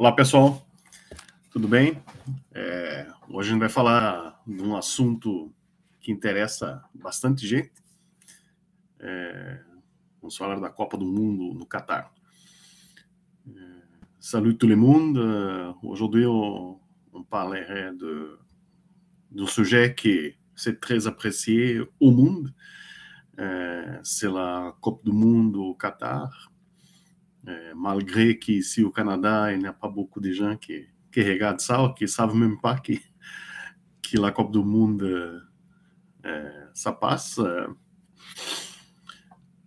Olá, pessoal. Tudo bem? É, hoje a gente vai falar de um assunto que interessa bastante gente. É, vamos falar da Copa do Mundo no Catar. É, salut tout le monde. Aujourd'hui, on, parlerait de, d'un sujet qui est très apprécié au monde. Euh, c'est la Coupe du Monde au Qatar. É, malgré que ici au Canada, il n'y a pas beaucoup de gens qui, qui regardent ça, qui ne savent même pas que, que la Coupe du Monde, euh, ça passe. Euh,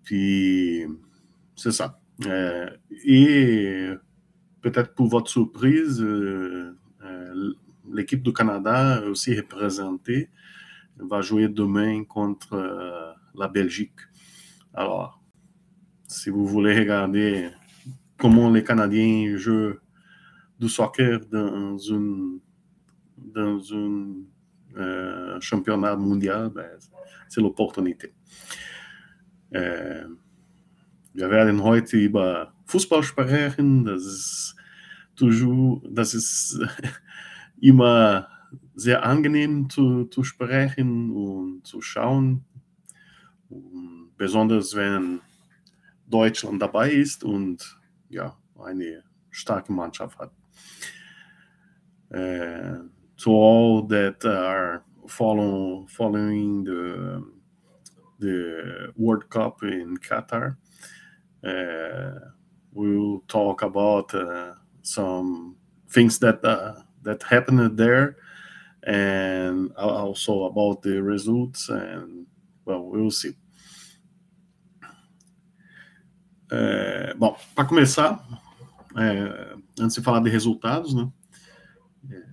puis, c'est ça. Euh, et peut-être pour votre surprise, euh, euh, l'équipe du Canada, aussi représentée, va jouer demain contre la Belgique. Alors, si vous voulez regarder comment les Canadiens jouent du soccer dans un, dans un euh, championnat mondial, ben, c'est l'opportunité. Äh, wir werden heute über Fußball sprechen. Das ist, toujours, das ist immer sehr angenehm zu, zu sprechen und zu schauen. Und besonders wenn Deutschland dabei ist und ja, eine starke Mannschaft hat. Uh, to all that are follow, following the, the World Cup in Qatar, uh, we'll talk about uh, some things that uh, that happened there, and also about the results. And well, we'll see. É, bom, para começar, é, antes de falar de resultados, né? É,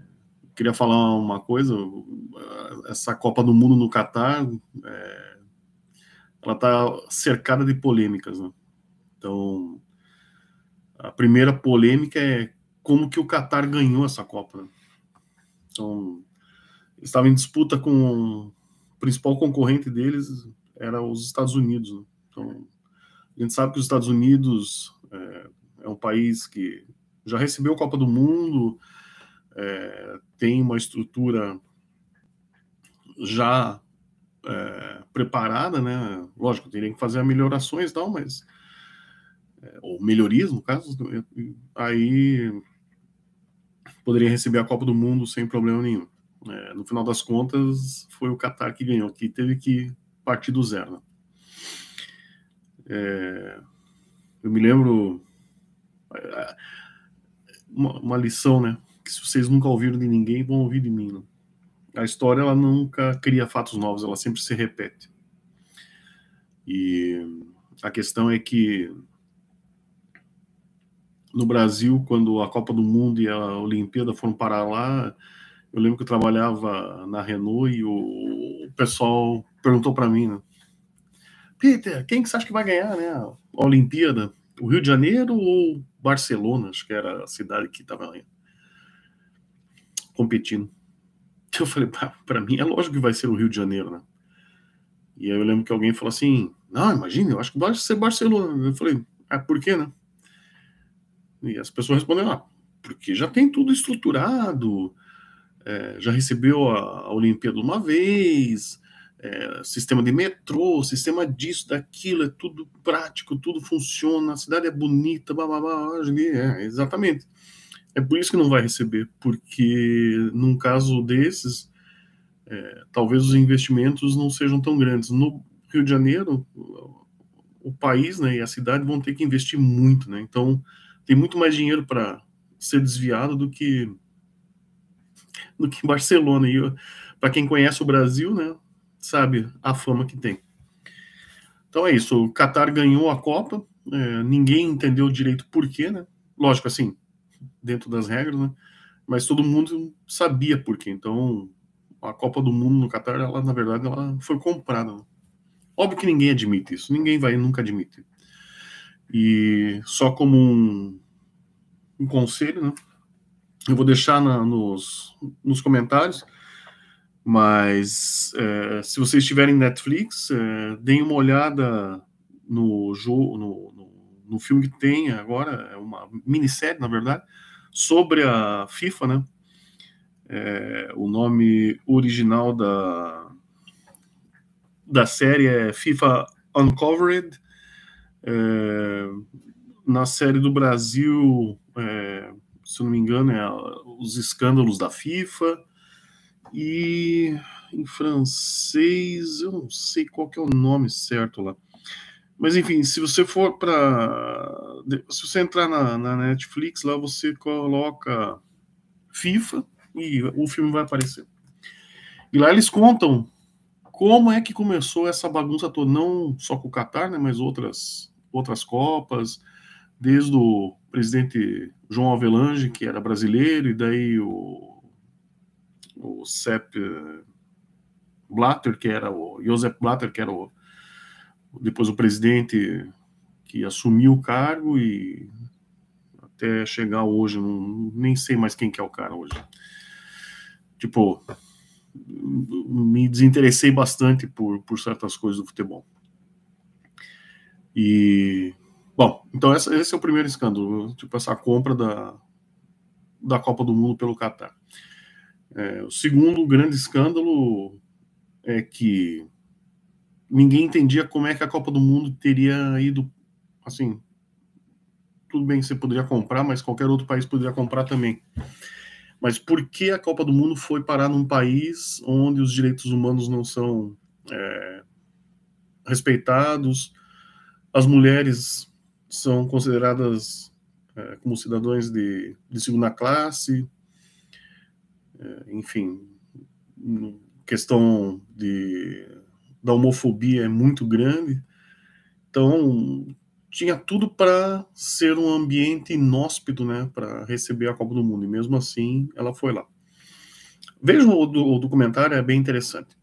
queria falar uma coisa. Essa Copa do Mundo no Catar, é, ela está cercada de polêmicas, né? Então, a primeira polêmica é como que o Catar ganhou essa Copa. Né? Então, estava em disputa com o principal concorrente deles era os Estados Unidos. Né? Então, a gente sabe que os Estados Unidos é, é um país que já recebeu a Copa do Mundo, é, tem uma estrutura já é, preparada, né? Lógico, teria que fazer melhorações e tal, mas. É, ou melhorias, no caso, aí poderia receber a Copa do Mundo sem problema nenhum. É, no final das contas, foi o Qatar que ganhou, que teve que partir do zero. Né? É, eu me lembro é, uma, uma, lição, né? Que se vocês nunca ouviram de ninguém, vão ouvir de mim. Né? A história ela nunca cria fatos novos, ela sempre se repete. E a questão é que no Brasil, quando a Copa do Mundo e a Olimpíada foram parar lá, eu lembro que eu trabalhava na Renault e o, pessoal perguntou para mim, né? Peter, quem que você acha que vai ganhar, né? A Olimpíada? O Rio de Janeiro ou Barcelona? Acho que era a cidade que estava competindo. Eu falei, para mim é lógico que vai ser o Rio de Janeiro, né? E aí eu lembro que alguém falou assim: não, imagina, eu acho que vai ser Barcelona. Eu falei, ah, por quê, né? E as pessoas responderam, ah, porque já tem tudo estruturado, é, já recebeu a, a Olimpíada uma vez, é, sistema de metrô, sistema disso, daquilo, é tudo prático, tudo funciona, a cidade é bonita, blá, blá, blá, é, exatamente. É por isso que não vai receber, porque num caso desses, é, talvez os investimentos não sejam tão grandes. No Rio de Janeiro, o país né, e a cidade vão ter que investir muito, né? Então, tem muito mais dinheiro para ser desviado do que do que Barcelona. E para quem conhece o Brasil, né, sabe a fama que tem. Então é isso. O Qatar ganhou a Copa. É, ninguém entendeu direito por quê, né? Lógico, assim, dentro das regras, né? Mas todo mundo sabia por quê. Então, a Copa do Mundo no Qatar, ela, na verdade, ela foi comprada. Né? Óbvio que ninguém admite isso. Ninguém vai nunca admitir. E só como um, um conselho, né? Eu vou deixar na, nos, nos comentários mas é, se vocês tiverem Netflix, é, deem uma olhada no jogo, no, no, no, filme que tem agora, é uma minissérie, na verdade, sobre a FIFA, né? É, o nome original da, da série é FIFA Uncovered. É, na série do Brasil, é, se não me engano, é os escândalos da FIFA. E em francês, eu não sei qual é o nome certo lá. Mas enfim, se você for para. Se você entrar na, na, Netflix, lá você coloca FIFA e o filme vai aparecer. E lá eles contam como é que começou essa bagunça toda, não só com o Qatar, né, mas outras, outras Copas, desde o presidente João Avelange, que era brasileiro, e daí o, o Sepp Blatter, que era o Josep Blatter, que era o depois o presidente que assumiu o cargo e até chegar hoje, não, nem sei mais quem que é o cara hoje. Tipo, me desinteressei bastante por, por certas coisas do futebol. E, bom, então essa, esse é o primeiro escândalo, tipo, essa compra da, da Copa do Mundo pelo Catar. É, o segundo grande escândalo é que ninguém entendia como é que a Copa do Mundo teria ido assim. Tudo bem, você poderia comprar, mas qualquer outro país poderia comprar também. Mas por que a Copa do Mundo foi parar num país onde os direitos humanos não são é, respeitados? As mulheres são consideradas é, como cidadãos de, de segunda classe, enfim, questão de da homofobia é muito grande. Então, tinha tudo para ser um ambiente inóspito, né, para receber a Copa do Mundo. E mesmo assim, ela foi lá. Vejam o, o documentário, é bem interessante.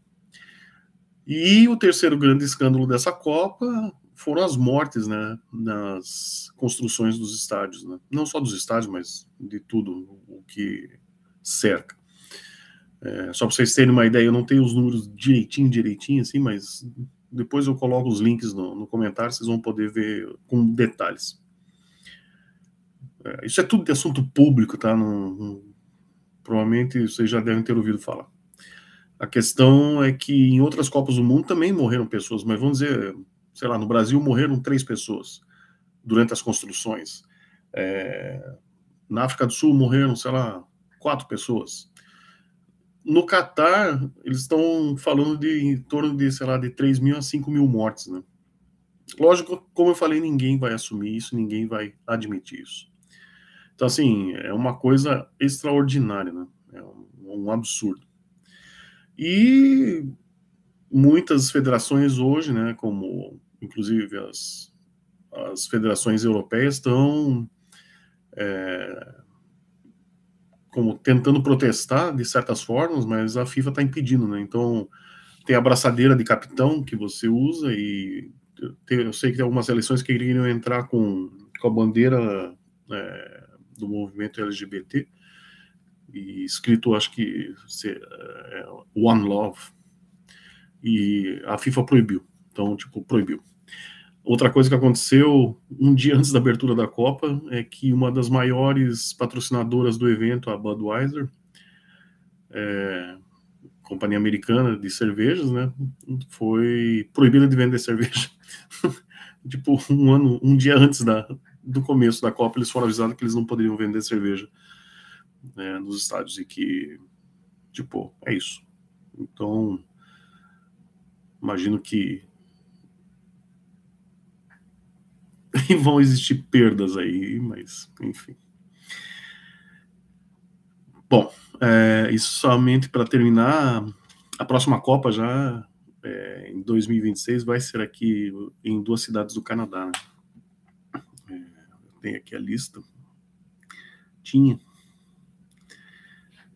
E o terceiro grande escândalo dessa Copa foram as mortes, né, nas construções dos estádios, né? Não só dos estádios, mas de tudo o que cerca. É, só para vocês terem uma ideia, eu não tenho os números direitinho, direitinho, assim, mas depois eu coloco os links no, no comentário, vocês vão poder ver com detalhes. É, isso é tudo de assunto público, tá? Não, não, provavelmente vocês já devem ter ouvido falar. A questão é que em outras Copas do Mundo também morreram pessoas, mas vamos dizer, sei lá, no Brasil morreram três pessoas durante as construções. É, na África do Sul morreram, sei lá, quatro pessoas no Catar, eles estão falando de em torno de, sei lá, de 3 mil a 5 mil mortes, né? Lógico, como eu falei, ninguém vai assumir isso, ninguém vai admitir isso. Então, assim, é uma coisa extraordinária, né? É um, um absurdo. E muitas federações hoje, né, como inclusive as, as federações europeias, estão é, como tentando protestar de certas formas, mas a FIFA está impedindo, né? Então tem a braçadeira de capitão que você usa e tem, eu sei que tem algumas seleções que queriam entrar com, com a bandeira é, do movimento LGBT e escrito, acho que é, One Love e a FIFA proibiu. Então, tipo, proibiu. Outra coisa que aconteceu um dia antes da abertura da Copa é que uma das maiores patrocinadoras do evento, a Budweiser, é, companhia americana de cervejas, né, foi proibida de vender cerveja. tipo, um ano, um dia antes da, do começo da Copa, eles foram avisados que eles não poderiam vender cerveja né, nos estádios e que, tipo, é isso. Então, imagino que e vão existir perdas aí, mas enfim. Bom, é, isso somente para terminar, a próxima Copa já é, em 2026 vai ser aqui em duas cidades do Canadá. Né? É, tem aqui a lista. Tinha.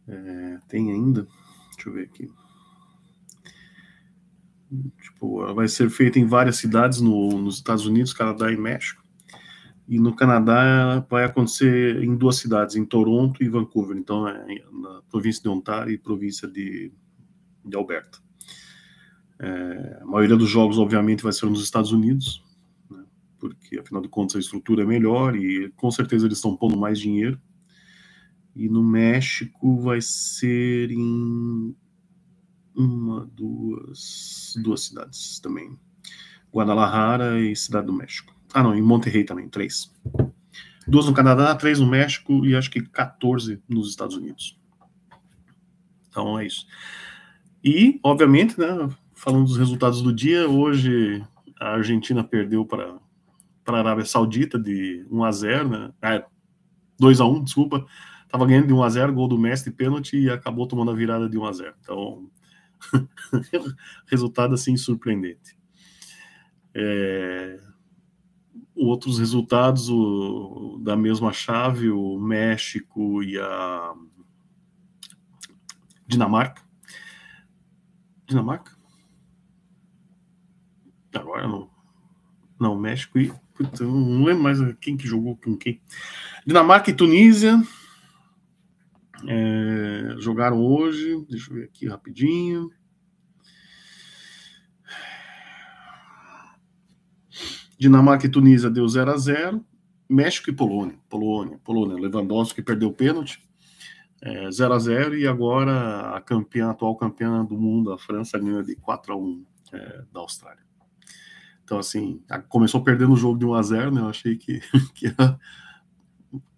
É, tem ainda. Deixa eu ver aqui. Tipo, ela vai ser feita em várias cidades no, nos Estados Unidos, Canadá e México. E no Canadá vai acontecer em duas cidades, em Toronto e Vancouver. Então, é na província de Ontário e província de, de Alberta. É, a maioria dos jogos, obviamente, vai ser nos Estados Unidos, né, porque, afinal de contas, a estrutura é melhor e com certeza eles estão pondo mais dinheiro. E no México vai ser em uma, duas, duas cidades também. Guadalajara e Cidade do México. Ah, não, em Monterrey também, três. Duas no Canadá, três no México e acho que 14 nos Estados Unidos. Então é isso. E, obviamente, né, falando dos resultados do dia, hoje a Argentina perdeu para a Arábia Saudita de 1 a 0, né? É, 2 a 1, desculpa. Tava ganhando de 1 a 0, gol do Messi pênalti e acabou tomando a virada de 1 a 0. Então, resultado assim surpreendente. É, outros resultados o, da mesma chave, o México e a Dinamarca. Dinamarca? Agora não. Não, México e. Puta, não lembro mais quem que jogou com quem. Dinamarca e Tunísia. É, jogaram hoje. Deixa eu ver aqui rapidinho. Dinamarca e Tunísia deu 0 a 0 México e Polônia. Polônia, Polônia. Lewandowski perdeu o pênalti. É, 0 a 0 e agora a campeã, atual campeã do mundo, a França, ganhou de 4 a 1 é, da Austrália. Então, assim, começou perdendo o jogo de 1 a 0 né? Eu achei que, que, a,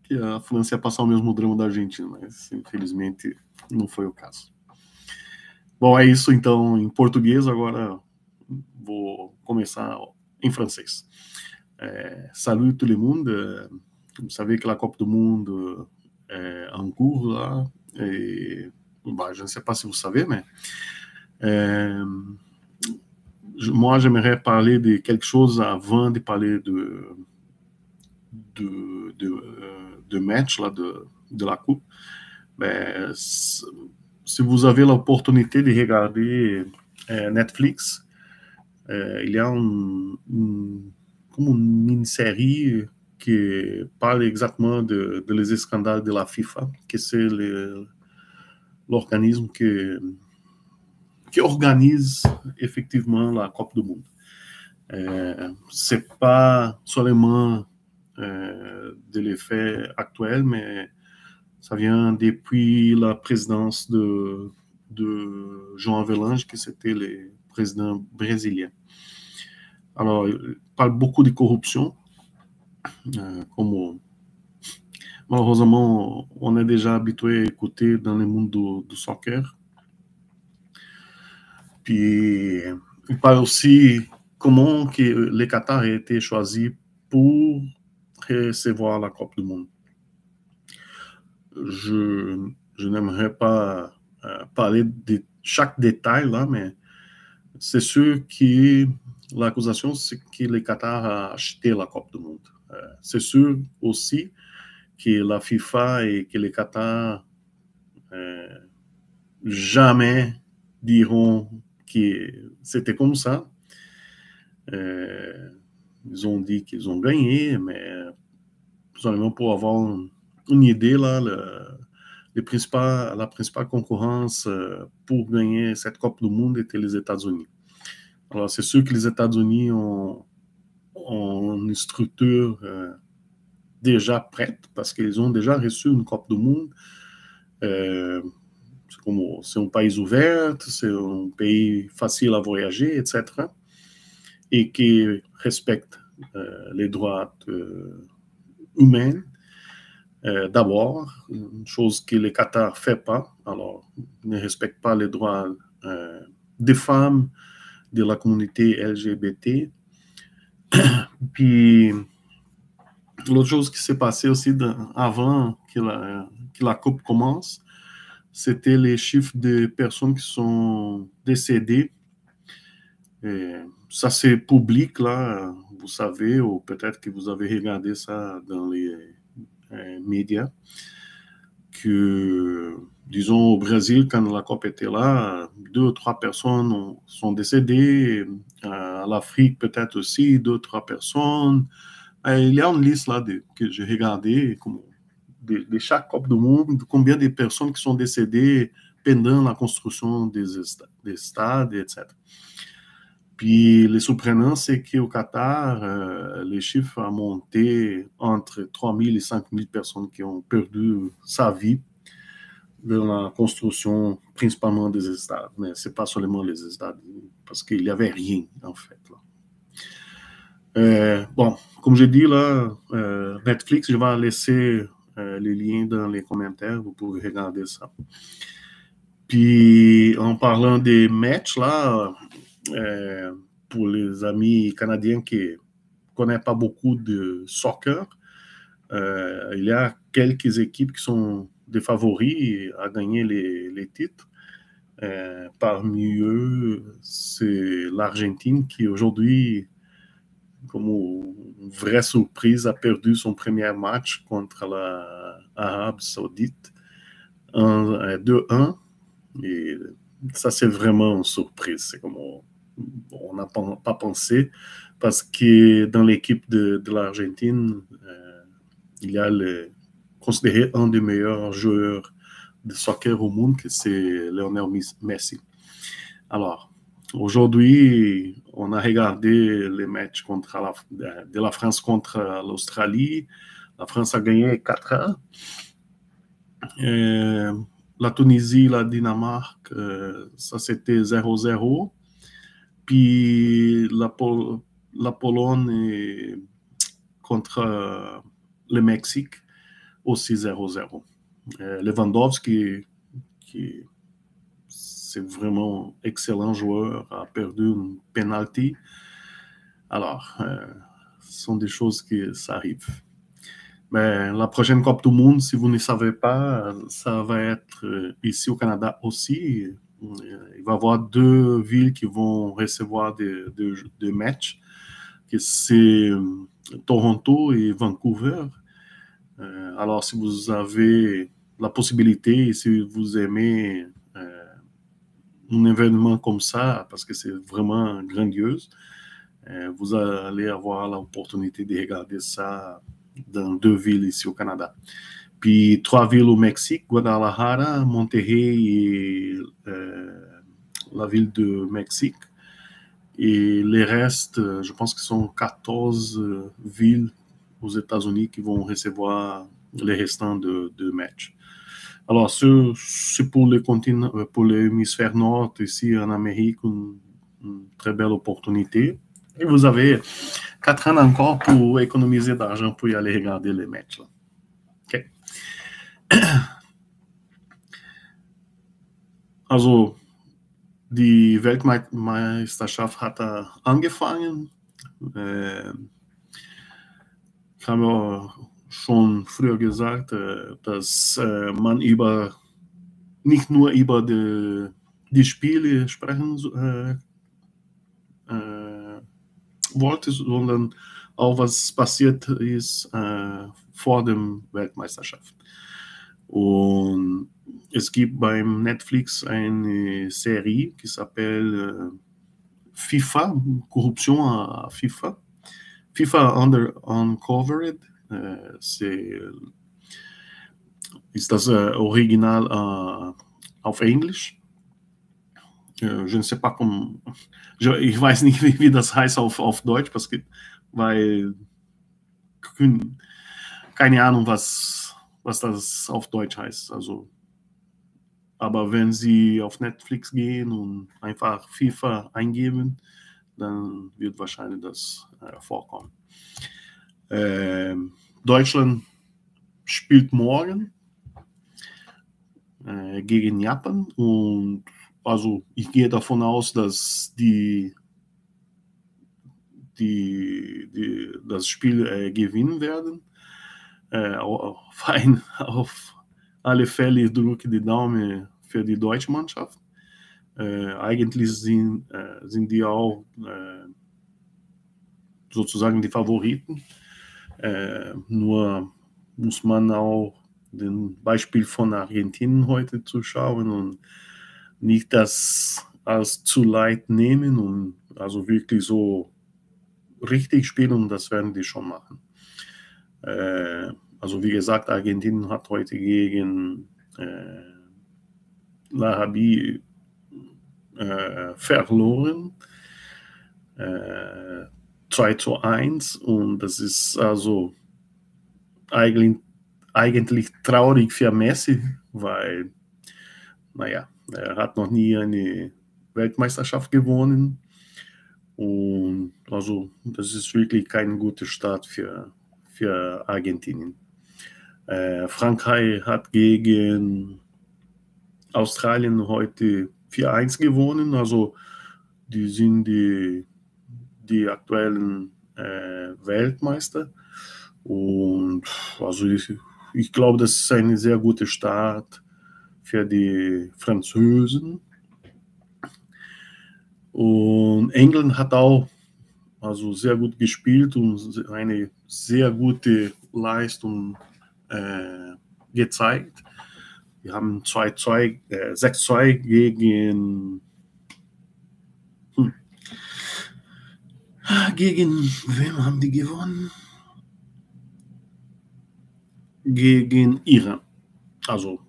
que a França ia passar o mesmo drama da Argentina, mas infelizmente não foi o caso. Bom, é isso então em português. Agora vou começar em francês. É, salut tout le monde. Vous savez que la Coupe du Monde est en cours là. Et bah, je ne sais pas si vous savez, mais euh, moi j'aimerais parler de quelque chose avant de parler de de, de, de match là, de, de la Coupe. Mais, si vous avez l'opportunité de regarder euh, Netflix, Euh, il y a une, comme une mini-série qui parle exactement de, de les scandales de la FIFA, que c'est l'organisme qui, qui organise effectivement la Coupe du Monde. Euh, c'est pas seulement euh, de l'effet actuel, mais ça vient depuis la présidence de, de Jean Avelange, qui c'était le président brésilien. Alors, il parle beaucoup de corruption, euh, comme malheureusement on est déjà habitué à écouter dans le monde du, du soccer. Puis, il parle aussi comment que le Qatar a été choisi pour recevoir la Coupe du Monde. Je, je n'aimerais pas euh, parler de chaque détail là, mais c'est sûr que l'accusation, c'est que le Qatar a acheté la Coupe du Monde. Euh, c'est sûr aussi que la FIFA et que le Qatar euh, jamais diront que c'était comme ça. Ils ont dit qu'ils ont gagné, mais seulement pour avoir une idée, là, le, le principal, la principale concurrence pour gagner cette Coupe du Monde était les États-Unis. Alors, c'est sûr que les États-Unis ont, ont, une structure euh, déjà prête parce qu'ils ont déjà reçu une Coupe du Monde. Euh, c'est un pays ouvert, c'est un pays facile à voyager, etc. Et qui respecte euh, les droits euh, humains euh, d'abord, chose que le Qatar ne fait pas, alors ne respecte pas les droits des femmes, de la communauté LGBT. Puis, l'autre chose qui s'est passée aussi avant que la, que la coupe commence, c'était les chiffres de personnes qui sont décédées. Et ça, c'est public, là, vous savez, ou peut-être que vous avez regardé ça dans les euh, médias, que disons, au Brésil, quand la COP était là, deux ou trois personnes ont, sont décédées. À l'Afrique, peut-être aussi, deux ou trois personnes. Et il y a une liste là que j'ai regardé de, de, chaque COP du monde, de combien de personnes qui sont décédées pendant la construction des, des stades, etc. Puis le surprenant, c'est qu'au Qatar, euh, les chiffres ont monté entre 3 000 et 5 000 personnes qui ont perdu sa vie dans la construction principalement des stades. Mais ce n'est pas seulement les stades, parce qu'il n'y avait rien en fait. Là. Euh, bon, comme je dis là, euh, Netflix, je vais laisser euh, les liens dans les commentaires, vous pouvez regarder ça. Puis en parlant des matchs là, euh, pour les amis canadiens qui ne connaissent pas beaucoup de soccer, euh, il y a quelques équipes qui sont des favoris à gagner les, les titres. Euh, parmi eux, c'est l'Argentine qui aujourd'hui comme une vraie surprise, a perdu son premier match contre l'Arabe Saoudite 2-1. Et ça, c'est vraiment une surprise. C'est comme on n'a pas pensé parce que dans l'équipe de, de l'Argentine, euh, il y a le, considéré un des meilleurs joueurs de soccer au monde, que c'est Lionel Messi. Alors, Aujourd'hui, on a regardé les matchs contre la, de la France contre l'Australie. La France a gagné 4 1 la Tunisie, la Dinamarque, euh, ça c'était 0-0. Puis la, Pol la Pologne contre le Mexique, aussi 0-0. Euh, Lewandowski, qui c'est vraiment excellent joueur, a perdu une penalty. Alors, euh, ce sont des choses qui ça arrive. Mais la prochaine Coupe du Monde, si vous ne savez pas, ça va être euh, ici au Canada aussi. Il va y avoir deux villes qui vont recevoir des, des, matchs, que c'est euh, Toronto et Vancouver. alors, si vous avez la possibilité, si vous aimez un événement comme ça, parce que c'est vraiment grandiose, euh, vous allez avoir l'opportunité de regarder ça dans deux villes ici au Canada. Puis trois villes au Mexique, Guadalajara, Monterrey et euh, la ville de Mexique. Et les restes, je pense que sont 14 villes aux États-Unis qui vont recevoir les restants de, de matchs. Alors, c'est pour le continent, euh, pour l'hémisphère nord, ici en Amérique, une, très belle opportunité. Et vous avez quatre ans encore pour économiser d'argent pour y aller regarder les matchs. Là. Okay. Also, die Weltmeisterschaft hat angefangen. Äh, ich habe schon früher gesagt, äh, dass äh, man über nicht nur über die, die Spiele sprechen äh, äh, wollte, sondern auch was passiert ist äh, vor dem Weltmeisterschaft. Und es gibt beim Netflix eine Serie qui s'appelle FIFA, Corruption à FIFA. FIFA Under Uncovered. c'est ist das Original auf Englisch. Je ne sais pas comment, ich weiß nicht, wie, wie das heißt auf, auf Deutsch, parce que, weil keine Ahnung, was, was das auf Deutsch heißt. Also, aber wenn Sie auf Netflix gehen und einfach FIFA eingeben, dann wird wahrscheinlich das äh, vorkommen. Ähm, Deutschland spielt morgen äh, gegen Japan und also ich gehe davon aus, dass die, die, die das Spiel äh, gewinnen werden. Äh, auf, auf, alle Fälle drücke die Daumen für die deutsche Mannschaft. Äh, eigentlich sind, äh, sind die auch äh, sozusagen die Favoriten. Äh, nur muss man auch den Beispiel von Argentinien heute zuschauen und nicht das als zu leid nehmen und also wirklich so richtig spielen und das werden die schon machen. Äh, also wie gesagt, Argentinien hat heute gegen äh, Larabi äh, verloren. äh, 2 zu 1 und das ist also eigentlich, eigentlich traurig für Messi, weil, naja, er hat noch nie eine Weltmeisterschaft gewonnen und also das ist wirklich kein guter Start für, für Argentinien. Äh, Frankreich hat gegen Australien heute 4-1 gewonnen, also die sind die, die aktuellen äh, Weltmeister. Und also ich, ich glaube, das ist ein sehr guter Start für die Franzosen. Und England hat auch also sehr gut gespielt und eine sehr gute Leistung äh, gezeigt. Wir haben 2-2, äh, 6-2 gegen hm, gegen wem haben die gewonnen? Gegen Iran. Also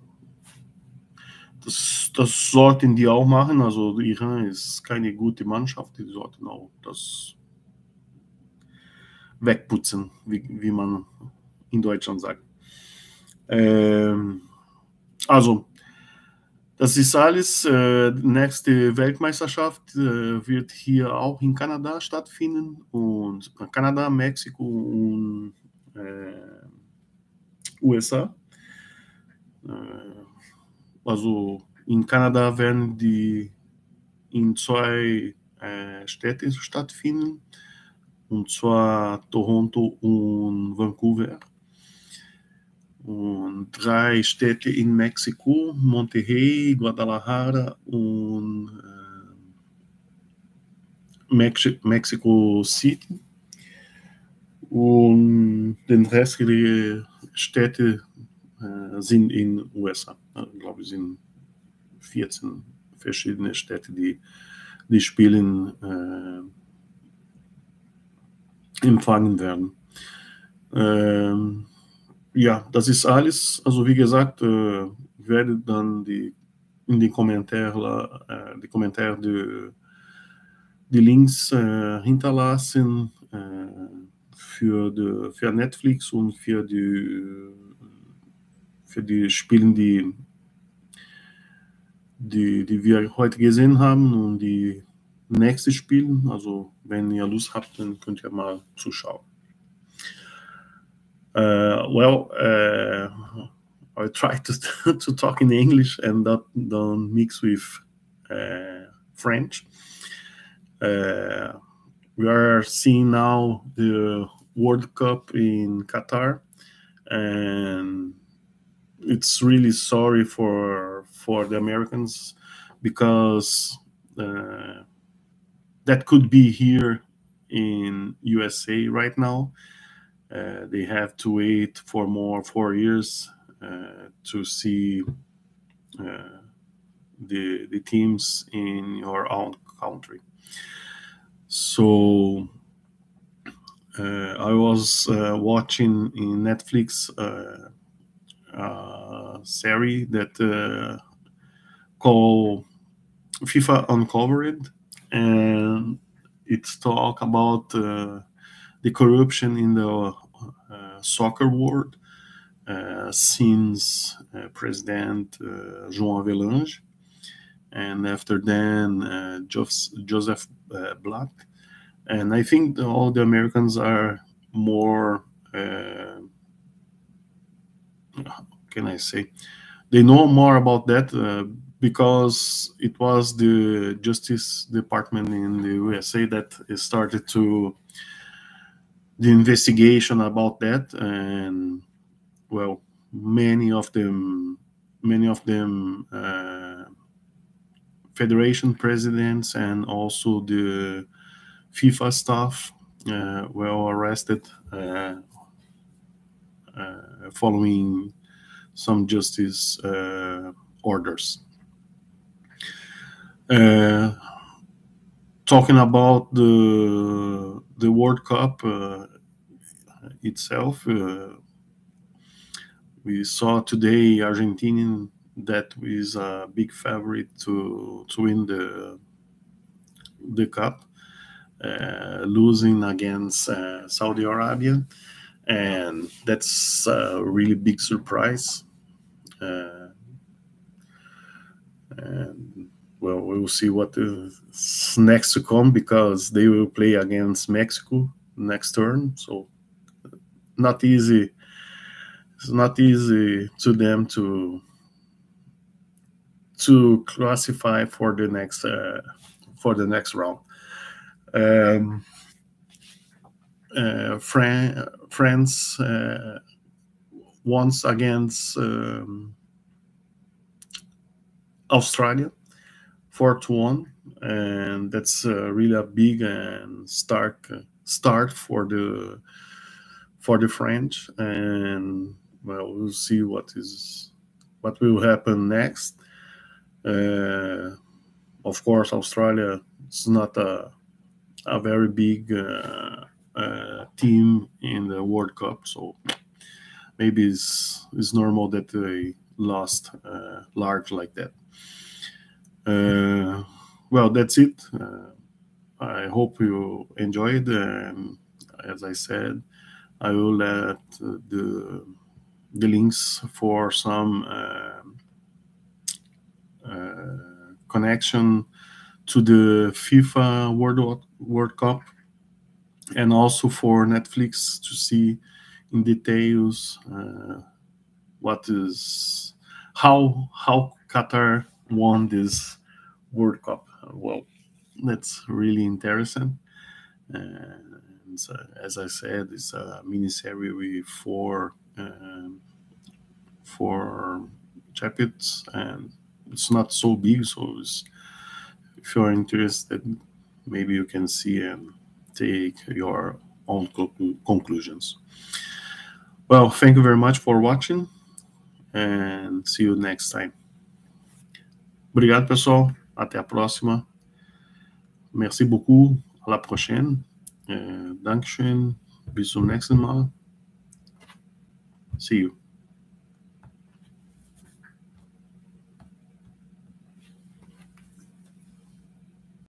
das, das sollten die auch machen. Also Iran ist keine gute Mannschaft, die sollten auch das wegputzen, wie, wie man in Deutschland sagt. Ähm, also, das ist alles. Äh, nächste Weltmeisterschaft äh, wird hier auch in Kanada stattfinden und Kanada, Mexiko und äh, USA. Äh, also in Kanada werden die in zwei äh, Städten stattfinden, und zwar Toronto und Vancouver. Und drei Städte in Mexiko, Monterrey, Guadalajara und äh, Mex Mexico City. Und den Rest der Städte äh, sind in USA. Ich glaube, es sind 14 verschiedene Städte, die die Spielen äh, empfangen werden. Ähm, ja, das ist alles. Also wie gesagt, äh, werde dann die in die Kommentare, äh, die Kommentare die, die Links äh, hinterlassen äh, für, die, für Netflix und für die für die Spiele, die, die, die wir heute gesehen haben und die nächste spielen. Also wenn ihr Lust habt, dann könnt ihr mal zuschauen. Uh, well, uh, I try to to talk in English and not don't mix with uh, French. we are seeing now the World Cup in Qatar, and it's really sorry for for the Americans because uh, that could be here in USA right now. Uh, they have to wait for more four years uh, to see uh, the the teams in your own country. So uh, I was uh, watching in Netflix uh, series that called FIFA Uncovered, and it's talk about the corruption in the uh, soccer world uh, since uh, President João Avelange, and after then Joseph Black. And I think all the Americans are more, can I say, they know more about that uh, because it was the Justice Department in the USA that started to the investigation about that and well many of them many of them uh, federation presidents and also the fifa staff uh, were arrested uh, uh following some justice uh, orders uh, talking about the the World Cup uh, itself, uh, we saw today Argentina that is a big favorite to to win the the cup. uh, losing against uh, Saudi Arabia, and that's a really big surprise. Uh, and well, we'll see what is next to come because they will play against Mexico next turn. So not easy. It's not easy to them to to classify for the next uh, for the next round. Um, Fran- France uh, once against um, Australia, four to one, and that's uh, really a big and stark start for the for the French. And well, we'll see what is what will happen next. Uh, of course, Australia is not a a very big uh, uh, team in the World Cup, so maybe it's it's normal that they lost uh, large like that. Uh, well, that's it. Uh, I hope you enjoyed. And as I said, I will let the the links for some uh, connection to the FIFA World World Cup, and also for Netflix to see in details uh, what is how how Qatar won this World Cup. Well, that's really interesting. And so, as I said, it's a mini series with four um, four chapters, and it's not so big. So if you're interested, maybe you can see and take your own conclusions. Well, thank you very much for watching, and see you next time. Obrigado, pessoal. Até a próxima. Merci beaucoup. À la prochaine. Uh, Dankeschön. Bis zum nächsten Mal. See you.